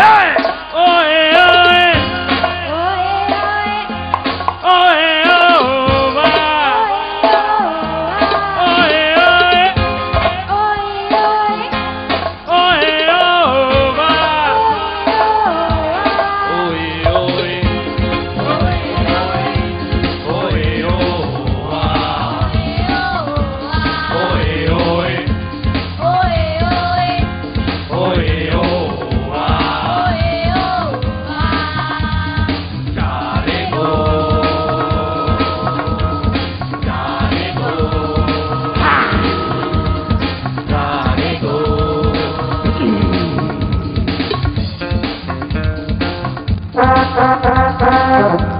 诶诶 Thank you.